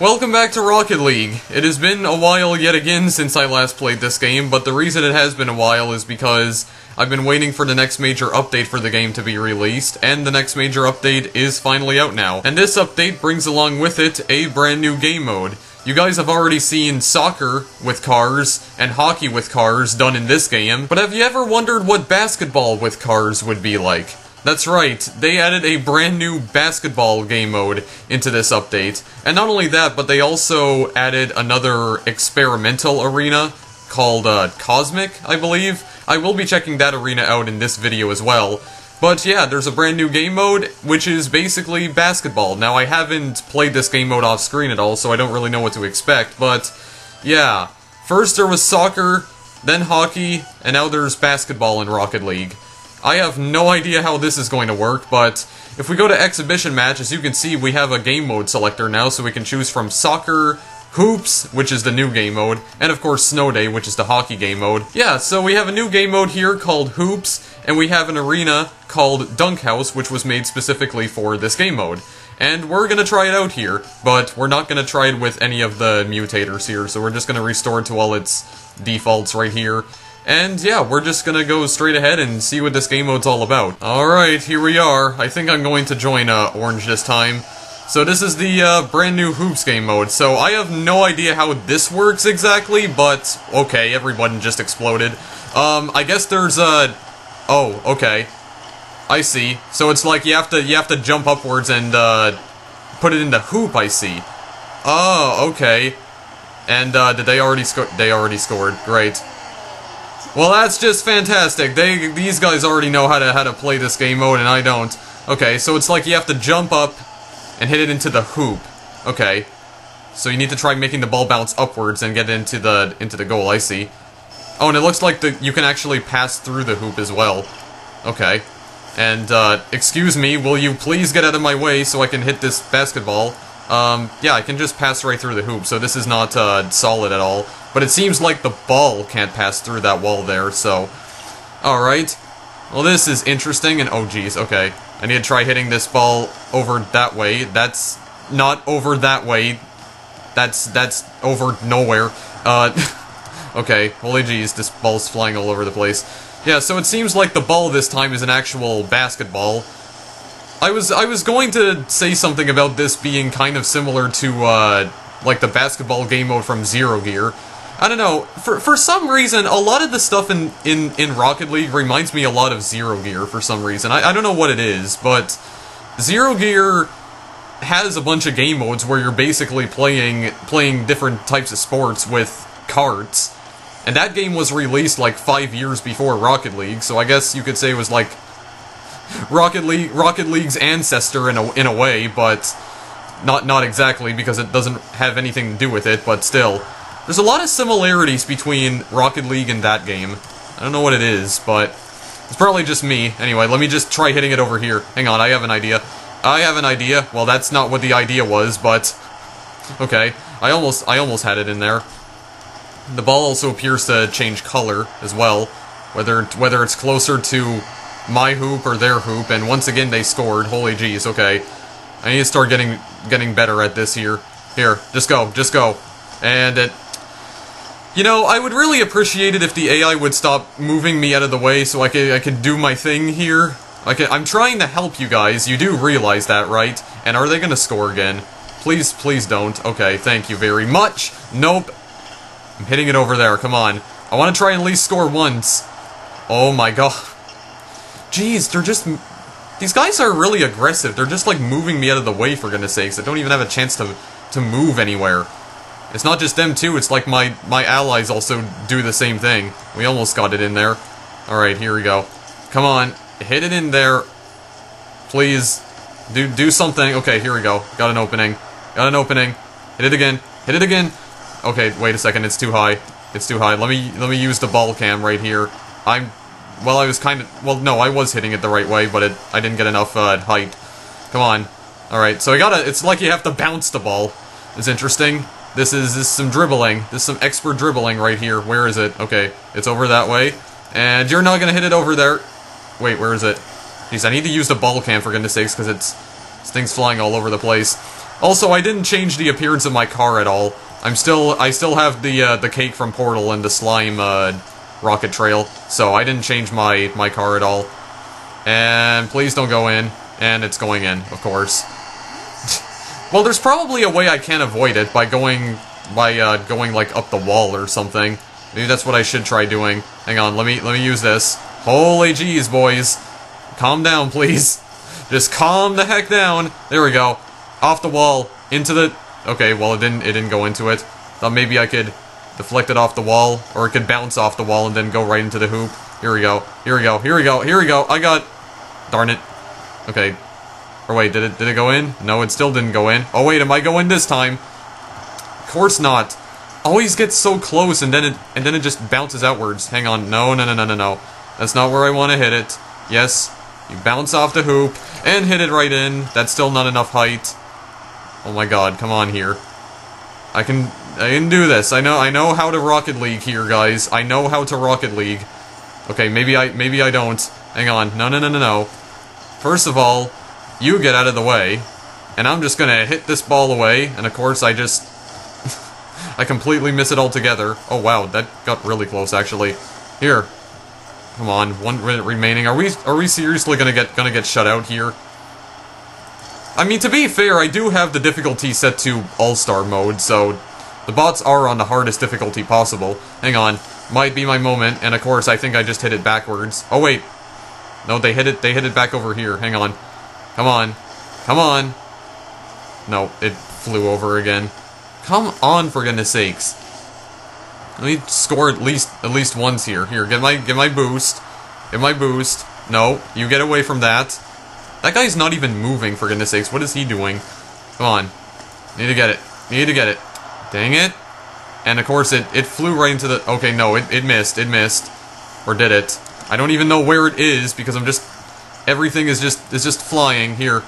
Welcome back to Rocket League. It has been a while yet again since I last played this game, but the reason it has been a while is because I've been waiting for the next major update for the game to be released, and the next major update is finally out now. And this update brings along with it a brand new game mode. You guys have already seen soccer with cars and hockey with cars done in this game, but have you ever wondered what basketball with cars would be like? That's right, they added a brand new basketball game mode into this update. And not only that, but they also added another experimental arena called uh, Cosmic, I believe. I will be checking that arena out in this video as well. But yeah, there's a brand new game mode, which is basically basketball. Now, I haven't played this game mode off screen at all, so I don't really know what to expect, but yeah. First there was soccer, then hockey, and now there's basketball in Rocket League. I have no idea how this is going to work, but if we go to exhibition match, as you can see, we have a game mode selector now, so we can choose from soccer, hoops, which is the new game mode, and of course snow day, which is the hockey game mode. Yeah, so we have a new game mode here called hoops, and we have an arena called Dunk House, which was made specifically for this game mode. And we're gonna try it out here, but we're not gonna try it with any of the mutators here, so we're just gonna restore it to all its defaults right here. And yeah, we're just gonna go straight ahead and see what this game mode's all about. Alright, here we are. I think I'm going to join uh, Orange this time. So this is the uh, brand new Hoops game mode. So I have no idea how this works exactly, but okay, everyone just exploded. Um, I guess there's a... Oh, okay. I see. So it's like you have to you have to jump upwards and uh, put it in the hoop, I see. Oh, okay. And uh, did they already score? They already scored. Great. Well, that's just fantastic. They these guys already know how to how to play this game mode, and I don't. Okay, so it's like you have to jump up and hit it into the hoop. Okay. So you need to try making the ball bounce upwards and get into the into the goal. I see. Oh, and it looks like the you can actually pass through the hoop as well. Okay. And uh, excuse me, will you please get out of my way so I can hit this basketball? Um, yeah, I can just pass right through the hoop, so this is not uh, solid at all. But it seems like the ball can't pass through that wall there, so... Alright. Well, this is interesting, and oh geez, okay. I need to try hitting this ball over that way. That's not over that way. That's, that's over nowhere. Uh, okay, holy jeez, this ball's flying all over the place. Yeah, so it seems like the ball this time is an actual basketball. I was I was going to say something about this being kind of similar to uh, like the basketball game mode from Zero Gear. I don't know. For for some reason, a lot of the stuff in in in Rocket League reminds me a lot of Zero Gear for some reason. I I don't know what it is, but Zero Gear has a bunch of game modes where you're basically playing playing different types of sports with carts. And that game was released like five years before Rocket League, so I guess you could say it was like Rocket League Rocket League's ancestor in a in a way, but not not exactly because it doesn't have anything to do with it, but still. There's a lot of similarities between Rocket League and that game. I don't know what it is, but it's probably just me. Anyway, let me just try hitting it over here. Hang on, I have an idea. I have an idea. Well, that's not what the idea was, but okay. I almost I almost had it in there. The ball also appears to change color as well, whether whether it's closer to my hoop or their hoop, and once again they scored. Holy jeez, okay. I need to start getting getting better at this here. Here, just go, just go. And it... You know, I would really appreciate it if the AI would stop moving me out of the way so I could, I could do my thing here. Like, I'm trying to help you guys, you do realize that, right? And are they gonna score again? Please, please don't. Okay, thank you very much. Nope. I'm hitting it over there, come on. I want to try and at least score once. Oh my god. Jeez, they're just... These guys are really aggressive. They're just, like, moving me out of the way, for goodness sakes. I don't even have a chance to, to move anywhere. It's not just them, too. It's like my, my allies also do the same thing. We almost got it in there. Alright, here we go. Come on. Hit it in there. Please. Do, do something. Okay, here we go. Got an opening. Got an opening. Hit it again. Hit it again. Okay, wait a second. It's too high. It's too high. Let me let me use the ball cam right here. I'm well, I was kind of... Well, no, I was hitting it the right way, but it, I didn't get enough uh, height. Come on. Alright, so I gotta... It's like you have to bounce the ball. It's interesting. This is, this is some dribbling. This is some expert dribbling right here. Where is it? Okay, it's over that way. And you're not gonna hit it over there. Wait, where is it? Jeez, I need to use the ball cam for goodness sakes, because it's... Thing's flying all over the place. Also, I didn't change the appearance of my car at all. I'm still, I still have the, uh, the cake from Portal and the slime, uh, rocket trail, so I didn't change my, my car at all. And please don't go in. And it's going in, of course. Well, there's probably a way I can avoid it by going, by, uh, going, like, up the wall or something. Maybe that's what I should try doing. Hang on, let me, let me use this. Holy jeez, boys. Calm down, please. Just calm the heck down. There we go. Off the wall. Into the... Okay, well, it didn't, it didn't go into it. Thought maybe I could deflect it off the wall, or it could bounce off the wall and then go right into the hoop. Here we go. Here we go. Here we go. Here we go. I got... Darn it. Okay. Or wait, did it, did it go in? No, it still didn't go in. Oh wait, am I going this time? Of course not. Always gets so close and then it, and then it just bounces outwards. Hang on. No, no, no, no, no, no. That's not where I want to hit it. Yes, you bounce off the hoop and hit it right in. That's still not enough height. Oh my god, come on here. I can I can do this. I know I know how to Rocket League here, guys. I know how to Rocket League. Okay, maybe I maybe I don't. Hang on. No, no, no, no, no. First of all, you get out of the way, and I'm just gonna hit this ball away, and of course I just... I completely miss it altogether. Oh wow, that got really close actually. Here. Come on, one minute remaining. Are we are we seriously gonna get gonna get shut out here? I mean, to be fair, I do have the difficulty set to All-Star mode, so the bots are on the hardest difficulty possible. Hang on. Might be my moment, and of course I think I just hit it backwards. Oh wait. No, they hit it they hit it back over here. Hang on. Come on. Come on. No, it flew over again. Come on for goodness sakes. Let me score at least at least once here. Here, get my get my boost. Get my boost. No, you get away from that. That guy's not even moving, for goodness sakes. What is he doing? Come on. Need to get it. Need to get it. Dang it. And of course, it, it flew right into the... Okay, no, it, it missed. It missed. Or did it? I don't even know where it is, because I'm just... Everything is just is just flying. Here.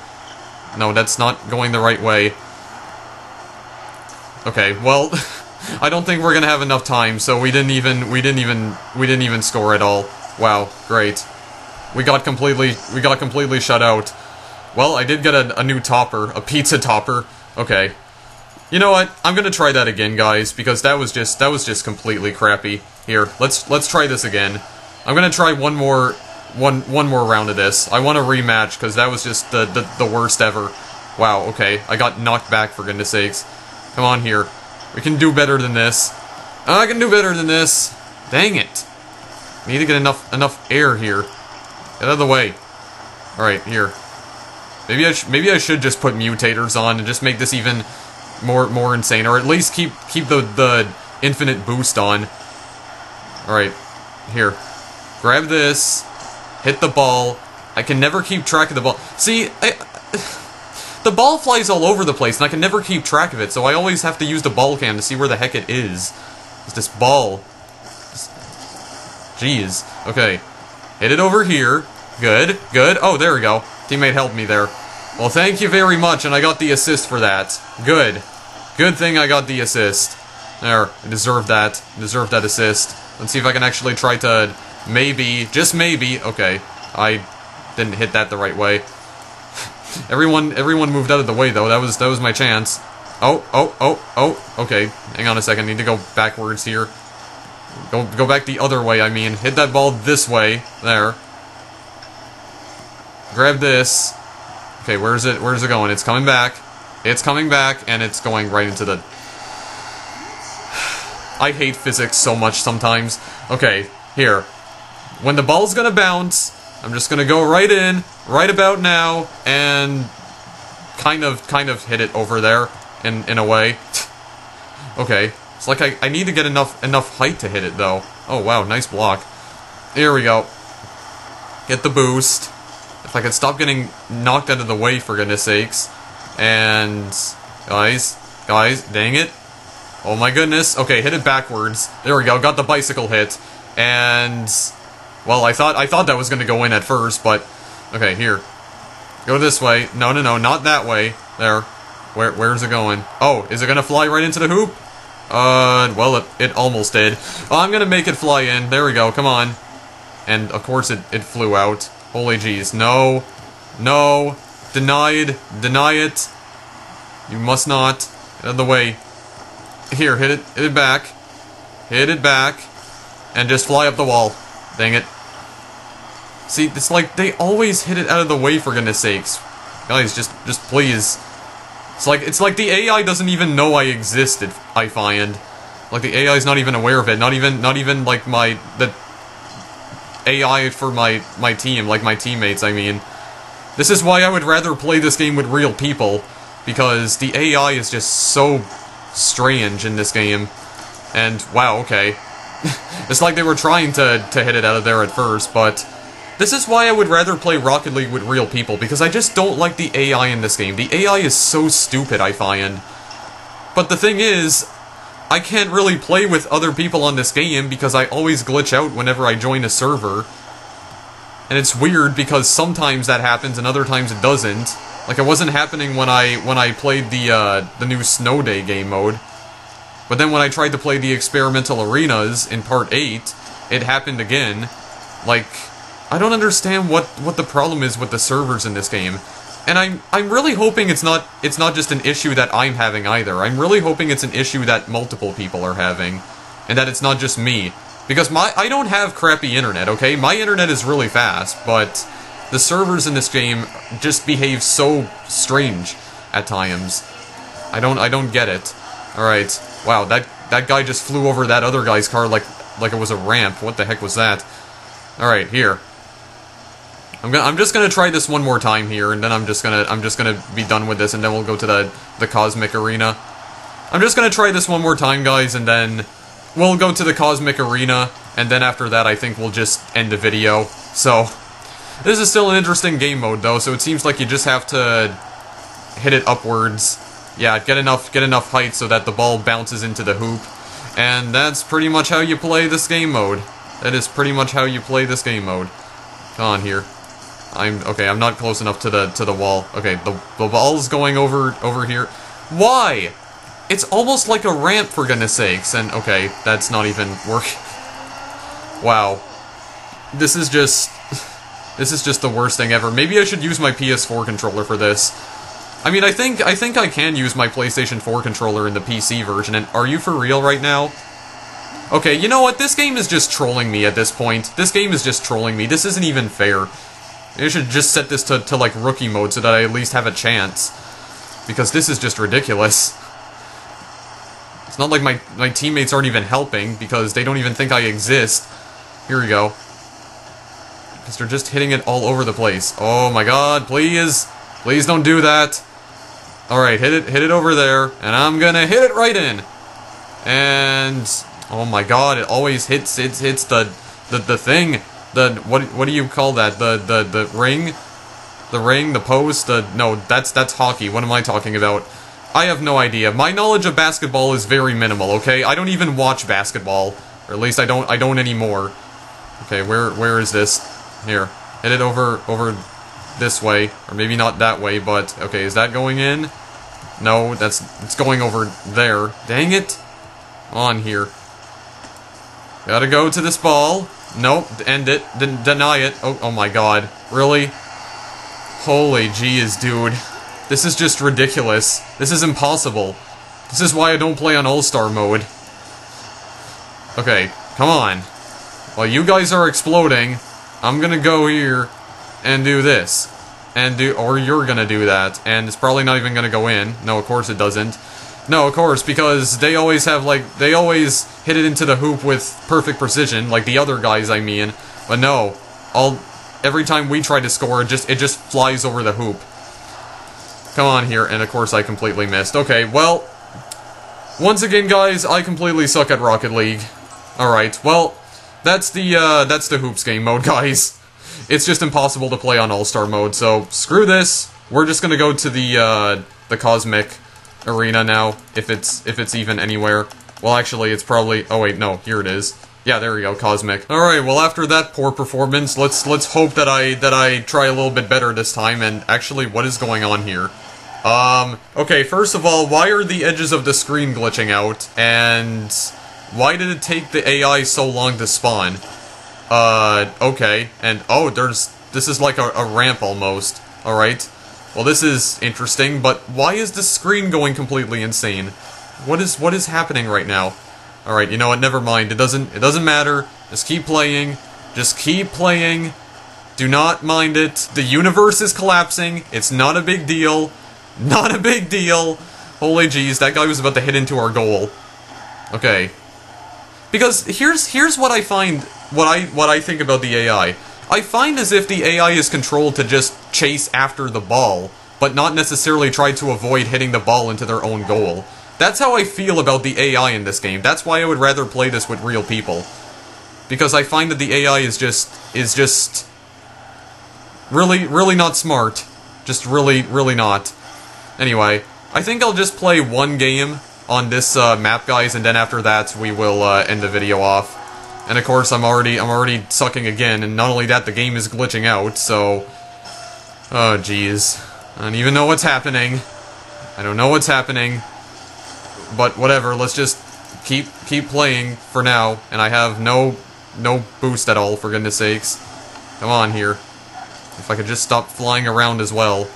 No, that's not going the right way. Okay, well... I don't think we're gonna have enough time, so we didn't even... We didn't even... We didn't even score at all. Wow, great. We got completely, we got completely shut out. Well, I did get a, a new topper, a pizza topper. Okay. You know what? I'm gonna try that again, guys, because that was just, that was just completely crappy. Here, let's, let's try this again. I'm gonna try one more, one, one more round of this. I want a rematch, because that was just the, the, the worst ever. Wow, okay. I got knocked back, for goodness sakes. Come on here. We can do better than this. I can do better than this. Dang it. I need to get enough, enough air here. Get out of the way. Alright, here. Maybe I maybe I should just put mutators on and just make this even more more insane, or at least keep keep the the infinite boost on. Alright, here. Grab this, hit the ball. I can never keep track of the ball. See, I, the ball flies all over the place, and I can never keep track of it, so I always have to use the ball cam to see where the heck it is. It's this ball. Jeez. Okay. Hit it over here. Good, good. Oh, there we go. Teammate helped me there. Well, thank you very much, and I got the assist for that. Good. Good thing I got the assist. There, I deserved that. I that assist. Let's see if I can actually try to... Maybe, just maybe... Okay, I didn't hit that the right way. everyone everyone moved out of the way, though. That was, that was my chance. Oh, oh, oh, oh. Okay, hang on a second. I need to go backwards here. Go, go back the other way, I mean. Hit that ball this way. There. Grab this. Okay, where's it, where's it going? It's coming back. It's coming back, and it's going right into the... I hate physics so much sometimes. Okay, here. When the ball's gonna bounce, I'm just gonna go right in, right about now, and kind of, kind of hit it over there, in, in a way. okay, it's like I, I need to get enough enough height to hit it, though. Oh, wow, nice block. Here we go. Get the boost. If I could stop getting knocked out of the way, for goodness sakes. And... Guys, guys, dang it. Oh my goodness. Okay, hit it backwards. There we go, got the bicycle hit. And... Well, I thought I thought that was going to go in at first, but... Okay, here. Go this way. No, no, no, not that way. There. Where, where's it going? Oh, is it going to fly right into the hoop? Uh, well, it, it almost did. Oh, I'm gonna make it fly in. There we go, come on. And, of course, it, it flew out. Holy jeez. No. No. Denied. Deny it. You must not. Out of the way. Here, hit it, hit it back. Hit it back. And just fly up the wall. Dang it. See, it's like they always hit it out of the way for goodness sakes. Guys, just just please. It's like it's like the AI doesn't even know I existed, I find. Like the AI is not even aware of it. Not even not even like my the AI for my my team, like my teammates, I mean. This is why I would rather play this game with real people because the AI is just so strange in this game. And wow, okay. it's like they were trying to to hit it out of there at first, but this is why I would rather play Rocket League with real people, because I just don't like the AI in this game. The AI is so stupid, I find. But the thing is, I can't really play with other people on this game because I always glitch out whenever I join a server. And it's weird because sometimes that happens and other times it doesn't. Like it wasn't happening when I when I played the uh, the new Snow Day game mode. But then when I tried to play the experimental arenas in part 8, it happened again. Like I don't understand what what the problem is with the servers in this game. And I'm I'm really hoping it's not it's not just an issue that I'm having either. I'm really hoping it's an issue that multiple people are having and that it's not just me. Because my I don't have crappy internet, okay? My internet is really fast, but the servers in this game just behave so strange at times. I don't I don't get it. All right. Wow, that that guy just flew over that other guy's car like like it was a ramp. What the heck was that? All right, here. I'm gonna, I'm just gonna try this one more time here, and then I'm just gonna, I'm just gonna be done with this, and then we'll go to the, the Cosmic Arena. I'm just gonna try this one more time, guys, and then we'll go to the Cosmic Arena, and then after that, I think we'll just end the video. So, this is still an interesting game mode, though, so it seems like you just have to hit it upwards. Yeah, get enough, get enough height so that the ball bounces into the hoop. And that's pretty much how you play this game mode. That is pretty much how you play this game mode. Come on here. I'm okay. I'm not close enough to the to the wall. Okay, the the ball's going over over here. Why? It's almost like a ramp for goodness sakes. And okay, that's not even working. Wow, this is just this is just the worst thing ever. Maybe I should use my PS4 controller for this. I mean, I think I think I can use my PlayStation 4 controller in the PC version. And are you for real right now? Okay, you know what? This game is just trolling me at this point. This game is just trolling me. This isn't even fair. I should just set this to, to like rookie mode so that I at least have a chance. Because this is just ridiculous. It's not like my, my teammates aren't even helping because they don't even think I exist. Here we go. Because they're just hitting it all over the place. Oh my god, please. Please don't do that. Alright, hit it hit it over there. And I'm gonna hit it right in. And oh my god, it always hits hits hits the the, the thing the what what do you call that? The the the ring, the ring, the post. The no, that's that's hockey. What am I talking about? I have no idea. My knowledge of basketball is very minimal. Okay, I don't even watch basketball, or at least I don't I don't anymore. Okay, where where is this? Here, hit it over over this way, or maybe not that way. But okay, is that going in? No, that's it's going over there. Dang it! On here. Gotta go to this ball. Nope, end it. Deny it. Oh, oh my god. Really? Holy jeez, dude. This is just ridiculous. This is impossible. This is why I don't play on All-Star mode. Okay, come on. While you guys are exploding, I'm gonna go here and do this. And do- or you're gonna do that. And it's probably not even gonna go in. No, of course it doesn't. No, of course, because they always have, like, they always hit it into the hoop with perfect precision, like the other guys, I mean. But no, all, every time we try to score, it just, it just flies over the hoop. Come on here, and of course I completely missed. Okay, well, once again, guys, I completely suck at Rocket League. Alright, well, that's the, uh, that's the Hoops game mode, guys. It's just impossible to play on All-Star mode, so screw this. We're just gonna go to the, uh, the Cosmic arena now, if it's if it's even anywhere. Well, actually, it's probably... Oh, wait, no, here it is. Yeah, there we go, Cosmic. Alright, well, after that poor performance, let's let's hope that I that I try a little bit better this time, and actually, what is going on here? Um, okay, first of all, why are the edges of the screen glitching out, and why did it take the AI so long to spawn? Uh, okay, and oh, there's... This is like a, a ramp, almost. Alright. Well, this is interesting, but why is the screen going completely insane? What is what is happening right now? All right, you know what? Never mind. It doesn't it doesn't matter. Just keep playing. Just keep playing. Do not mind it. The universe is collapsing. It's not a big deal. Not a big deal. Holy jeez, that guy was about to hit into our goal. Okay. Because here's here's what I find what I what I think about the AI. I find as if the AI is controlled to just chase after the ball, but not necessarily try to avoid hitting the ball into their own goal. That's how I feel about the AI in this game. That's why I would rather play this with real people. Because I find that the AI is just is just really really not smart. Just really really not. Anyway, I think I'll just play one game on this uh, map, guys, and then after that we will uh, end the video off. And of course, I'm already I'm already sucking again, and not only that, the game is glitching out. So, oh jeez, I don't even know what's happening. I don't know what's happening, but whatever. Let's just keep keep playing for now. And I have no no boost at all, for goodness sakes. Come on here. If I could just stop flying around as well.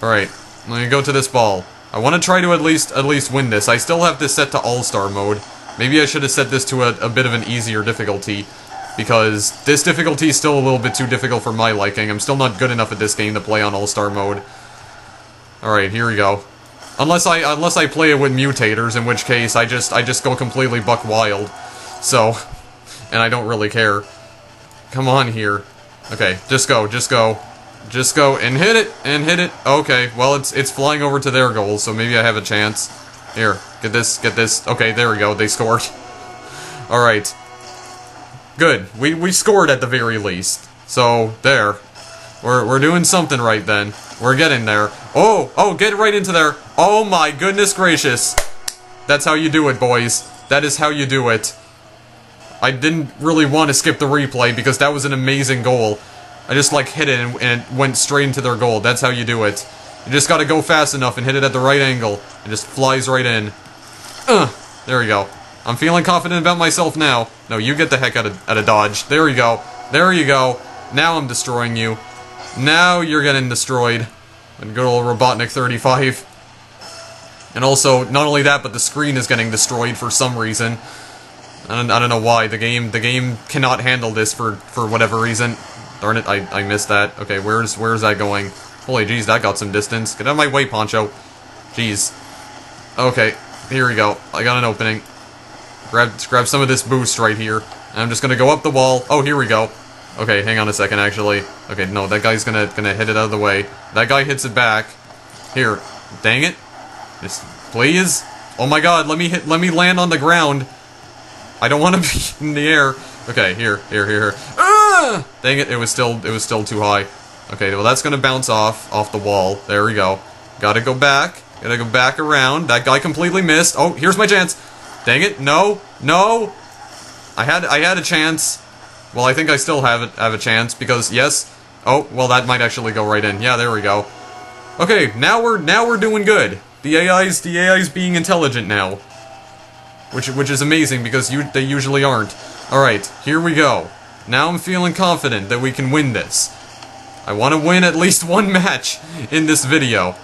All right, let me go to this ball. I want to try to at least at least win this. I still have this set to all-star mode. Maybe I should have set this to a, a bit of an easier difficulty, because this difficulty is still a little bit too difficult for my liking. I'm still not good enough at this game to play on All-Star mode. Alright, here we go. Unless I unless I play it with mutators, in which case I just I just go completely buck wild. So, and I don't really care. Come on here. Okay, just go, just go. Just go and hit it and hit it. Okay, well it's it's flying over to their goal, so maybe I have a chance. Here, get this, get this. Okay, there we go, they scored. Alright. Good, we, we scored at the very least. So, there. We're, we're doing something right then. We're getting there. Oh, oh, get right into there. Oh my goodness gracious. That's how you do it, boys. That is how you do it. I didn't really want to skip the replay because that was an amazing goal. I just like hit it and, and it went straight into their goal. That's how you do it. You just gotta go fast enough and hit it at the right angle. It just flies right in. Ugh. There we go. I'm feeling confident about myself now. No, you get the heck out of, out of dodge. There you go. There you go. Now I'm destroying you. Now you're getting destroyed. And good old Robotnik 35. And also, not only that, but the screen is getting destroyed for some reason. I don't, I don't know why. The game the game cannot handle this for, for whatever reason. Darn it, I, I missed that. Okay, where's where's that going? Holy jeez, that got some distance. Get out of my way, Poncho. Jeez. Okay, here we go. I got an opening. Grab, grab some of this boost right here. And I'm just gonna go up the wall. Oh, here we go. Okay, hang on a second, actually. Okay, no, that guy's gonna gonna hit it out of the way. That guy hits it back. Here. Dang it. Just, please? Oh my god, let me hit, let me land on the ground. I don't want to be in the air. Okay, here, here, here, here. Ah! Dang it, it was still, it was still too high. Okay, well that's gonna bounce off, off the wall. There we go. Gotta go back. Gotta go back around. That guy completely missed. Oh, here's my chance. Dang it, no, no. I had, I had a chance. Well, I think I still have it, have a chance, because, yes. Oh, well that might actually go right in. Yeah, there we go. Okay, now we're, now we're doing good. The AI's, the AI's being intelligent now. Which, which is amazing, because you, they usually aren't. Alright, here we go. Now I'm feeling confident that we can win this. I want to win at least one match in this video.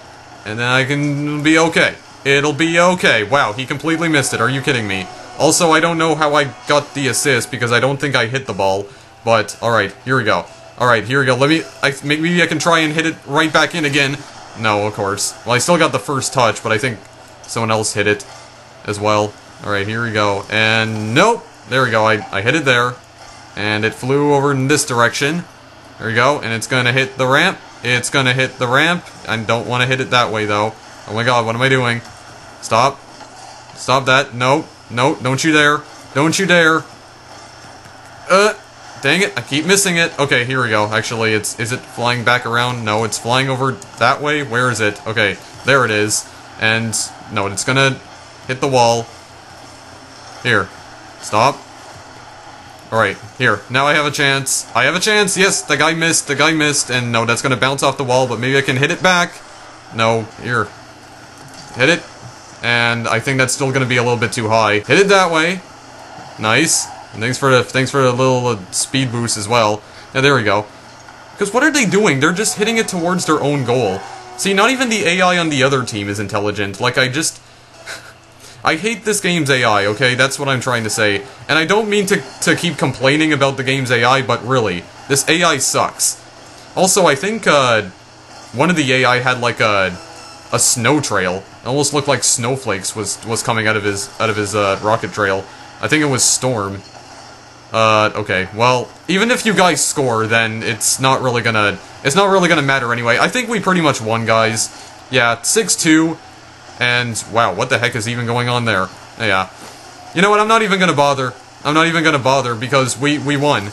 And then I can be okay. It'll be okay. Wow, he completely missed it. Are you kidding me? Also, I don't know how I got the assist because I don't think I hit the ball. But, alright, here we go. Alright, here we go. Let me, I, maybe I can try and hit it right back in again. No, of course. Well, I still got the first touch, but I think someone else hit it as well. Alright, here we go. And, nope. There we go. I, I hit it there. And it flew over in this direction. There we go, and it's gonna hit the ramp. It's gonna hit the ramp. I don't want to hit it that way, though. Oh my god, what am I doing? Stop. Stop that. No. No, don't you dare. Don't you dare. Uh, dang it, I keep missing it. Okay, here we go. Actually, it's, is it flying back around? No, it's flying over that way. Where is it? Okay, there it is. And, no, it's gonna hit the wall. Here. Stop. Alright, here. Now I have a chance. I have a chance! Yes, the guy missed, the guy missed, and no, that's gonna bounce off the wall, but maybe I can hit it back. No, here. Hit it. And I think that's still gonna be a little bit too high. Hit it that way. Nice. And thanks for the thanks for the little uh, speed boost as well. Yeah, there we go. Because what are they doing? They're just hitting it towards their own goal. See, not even the AI on the other team is intelligent. Like, I just... I hate this game's AI, okay? That's what I'm trying to say. And I don't mean to, to keep complaining about the game's AI, but really, this AI sucks. Also, I think, uh, one of the AI had, like, a, a snow trail. It almost looked like snowflakes was, was coming out of his, out of his, uh, rocket trail. I think it was Storm. Uh, okay, well, even if you guys score, then it's not really gonna, it's not really gonna matter anyway. I think we pretty much won, guys. Yeah, 6-2, and, wow, what the heck is even going on there? Yeah. You know what, I'm not even gonna bother. I'm not even gonna bother, because we, we won.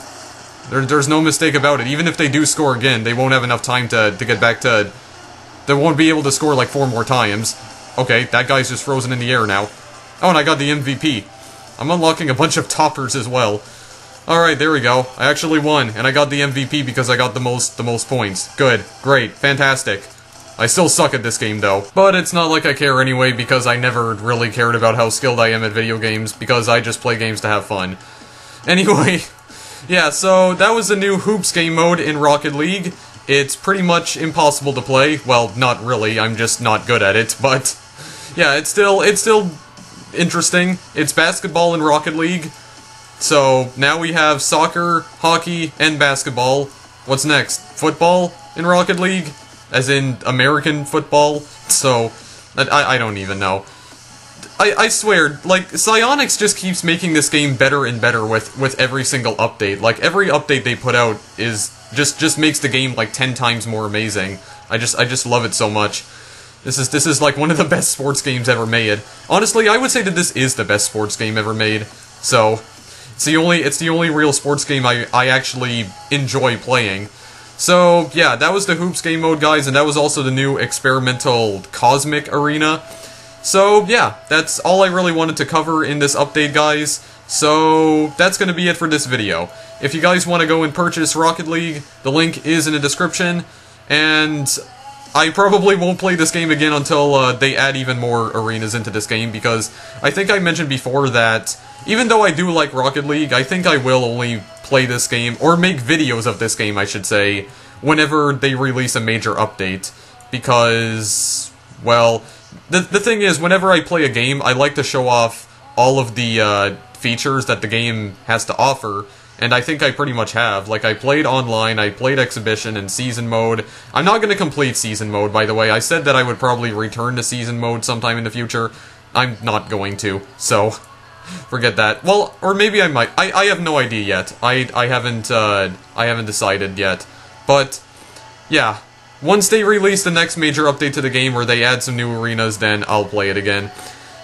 There, there's no mistake about it. Even if they do score again, they won't have enough time to, to get back to... They won't be able to score like four more times. Okay, that guy's just frozen in the air now. Oh, and I got the MVP. I'm unlocking a bunch of toppers as well. Alright, there we go. I actually won, and I got the MVP because I got the most the most points. Good. Great. Fantastic. I still suck at this game, though. But it's not like I care anyway, because I never really cared about how skilled I am at video games, because I just play games to have fun. Anyway, yeah, so that was the new Hoops game mode in Rocket League. It's pretty much impossible to play. Well, not really, I'm just not good at it, but... Yeah, it's still, it's still interesting. It's basketball in Rocket League, so now we have soccer, hockey, and basketball. What's next? Football in Rocket League? As in American football? So, I, I don't even know. I, I swear, like, Psyonix just keeps making this game better and better with, with every single update. Like, every update they put out is just just makes the game like ten times more amazing. I just I just love it so much. This is this is like one of the best sports games ever made. Honestly, I would say that this is the best sports game ever made. So, it's the only it's the only real sports game I, I actually enjoy playing. So, yeah, that was the Hoops game mode, guys, and that was also the new experimental Cosmic Arena. So, yeah, that's all I really wanted to cover in this update, guys. So, that's going to be it for this video. If you guys want to go and purchase Rocket League, the link is in the description, and I probably won't play this game again until uh, they add even more arenas into this game, because I think I mentioned before that even though I do like Rocket League, I think I will only play this game, or make videos of this game, I should say, whenever they release a major update. Because, well, the, the thing is, whenever I play a game, I like to show off all of the uh, features that the game has to offer, and I think I pretty much have. Like, I played online, I played Exhibition and Season Mode. I'm not going to complete Season Mode, by the way. I said that I would probably return to Season Mode sometime in the future. I'm not going to, so... Forget that. Well, or maybe I might. I, I have no idea yet. I I haven't uh, I haven't decided yet. But yeah, once they release the next major update to the game where they add some new arenas, then I'll play it again.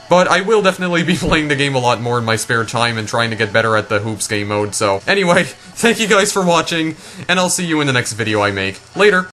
But I will definitely be playing the game a lot more in my spare time and trying to get better at the Hoops game mode, so... Anyway, thank you guys for watching, and I'll see you in the next video I make. Later!